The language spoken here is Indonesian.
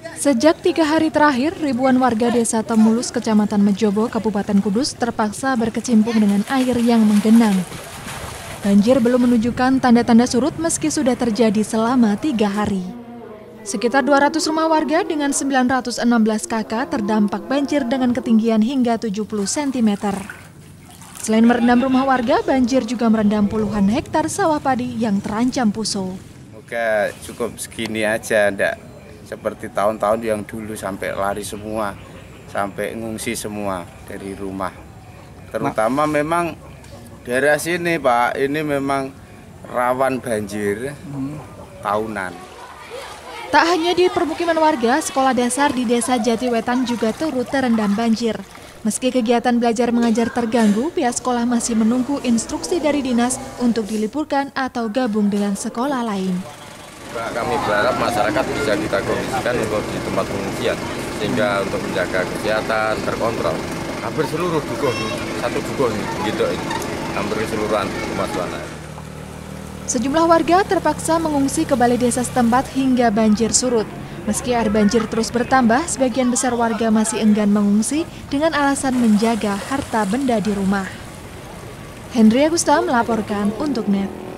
Sejak tiga hari terakhir, ribuan warga desa Temulus, Kecamatan Mejobo, Kabupaten Kudus terpaksa berkecimpung dengan air yang menggenang. Banjir belum menunjukkan tanda-tanda surut meski sudah terjadi selama tiga hari. Sekitar 200 rumah warga dengan 916 kakak terdampak banjir dengan ketinggian hingga 70 cm. Selain merendam rumah warga, banjir juga merendam puluhan hektar sawah padi yang terancam puso. Semoga cukup segini aja, ndak seperti tahun-tahun yang dulu sampai lari semua, sampai ngungsi semua dari rumah. Terutama Ma memang daerah sini Pak, ini memang rawan banjir hmm. tahunan. Tak hanya di permukiman warga, sekolah dasar di Desa Jatiwetan juga turut terendam banjir. Meski kegiatan belajar mengajar terganggu, pihak sekolah masih menunggu instruksi dari dinas untuk diliburkan atau gabung dengan sekolah lain. Kami berharap masyarakat bisa kita kondisikan untuk di tempat pengungsian sehingga untuk menjaga kesehatan terkontrol. Hampir seluruh dukuh, satu dukuh gitu ini, hampir keseluruhan rumah suana. Sejumlah warga terpaksa mengungsi ke balai desa setempat hingga banjir surut. Meski air banjir terus bertambah, sebagian besar warga masih enggan mengungsi dengan alasan menjaga harta benda di rumah. Hendri Agusta melaporkan untuk NET.